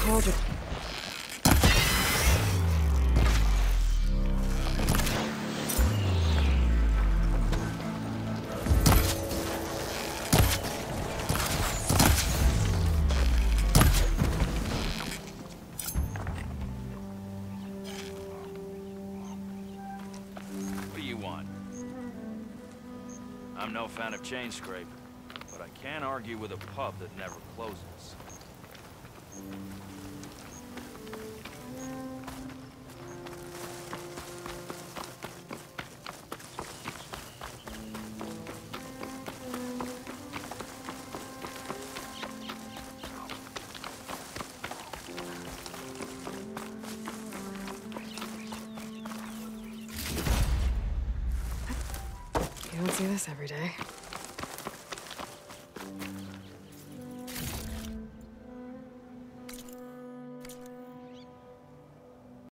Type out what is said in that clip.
told you. What do you want? I'm no fan of chain scraping, but I can't argue with a pub that never closes. You don't see this every day.